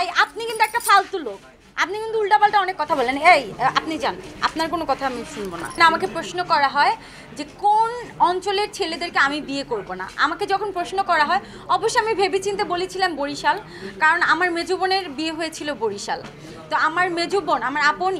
I আপনি কিন্তু একটা ফালতু লোক। আপনি কিন্তু উল্টাপাল্টা অনেক কথা বলেন। এই, আপনি যান। আপনার কোনো কথা আমি শুনব না। না, আমাকে প্রশ্ন করা হয় যে কোন অঞ্চলের ছেলেদেরকে আমি বিয়ে করব না? আমাকে যখন প্রশ্ন করা হয়, অবশ্যই আমি ভেবেচিন্তে বলেছিলাম বরিশাল, কারণ আমার মেজো বোনের বিয়ে হয়েছিল বরিশাল। তো আমার মেজো বোন, আমার আপন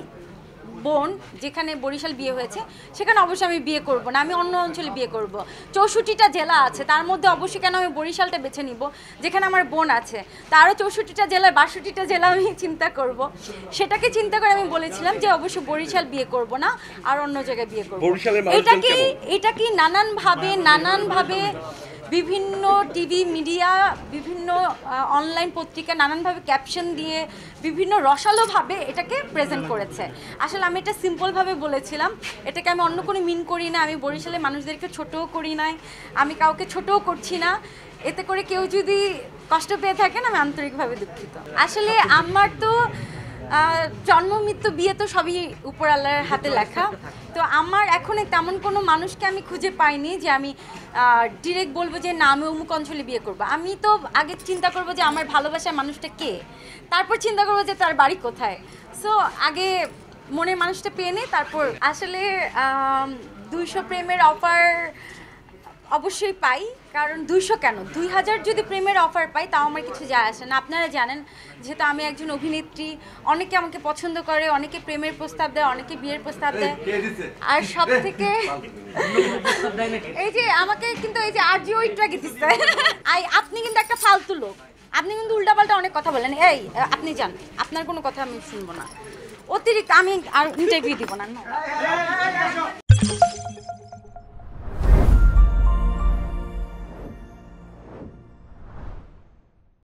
বোন যেখানে বরিশাল বিয়ে হয়েছে সেখানে অবশ্যই আমি বিয়ে করব না আমি অন্য অঞ্চলে বিয়ে করব। চৌষট্টিটা জেলা আছে তার মধ্যে অবশ্যই কেন আমি বরিশালটা বেছে নিব? যেখানে আমার বোন আছে তারও চৌষট্টিটা জেলায় বাষট্টিটা জেলা আমি চিন্তা করব। সেটাকে চিন্তা করে আমি বলেছিলাম যে অবশ্যই বরিশাল বিয়ে করব না আর অন্য জায়গায় বিয়ে করব। বরিশালের মানুষজন এটা কি এটা কি নানানভাবে নানানভাবে বিভিন্ন টিভি মিডিয়া বিভিন্ন অনলাইন পত্রিকা নানানভাবে ক্যাপশন দিয়ে বিভিন্ন রসালোভাবে এটাকে প্রেজেন্ট করেছে। আসলে আমি এটা সিম্পলভাবে বলেছিলাম। এটাকে আমি অন্য কোনো মিন করি না। আমি বরিশালের মানুষদেরকে ছোটও করি নাই। আমি কাউকে ছোটও করছি না। এতে করে কেউ যদি কষ্ট পেয়ে থাকেন আমি আন্তরিকভাবে দুঃখিত। আসলে আমার তো জন্ম মৃত্যু বিয়ে তো সবই উপর আল্লাহর হাতে লেখা তো আমার এখন তেমন কোনো মানুষকে আমি খুঁজে পাইনি যে আমি ডিরেক্ট বলব যে না আমি অমুক অঞ্চলে বিয়ে করব। আমি তো আগে চিন্তা করব যে আমার ভালোবাসার মানুষটা কে? তারপর চিন্তা করব যে তার বাড়ি কোথায়? সো আগে মনের মানুষটা পেয়ে নেই তারপর আসলে দুইশো প্রেমের অফার অবশ্যই পাই কারণ দুইশো কেন? দুই হাজার যদি প্রেমের অফার পাই তাও আমার কিছু যায় আসে না। আপনারা জানেন যেহেতু আমি একজন অভিনেত্রী অনেকে আমাকে পছন্দ করে অনেকে প্রেমের প্রস্তাব দেয় অনেকে বিয়ের প্রস্তাব দেয়। আর সব থেকে এই যে আমাকে কিন্তু এই যে আজ ওইটা দিচ্ছে আই আপনি কিন্তু একটা ফালতু লোক। আপনি কিন্তু উল্টাপাল্টা অনেক কথা বলেন। এই আপনি যান। আপনার কোনো কথা আমি শুনব না। অতিরিক্ত আমি আর ইন্টারভিউ দিব না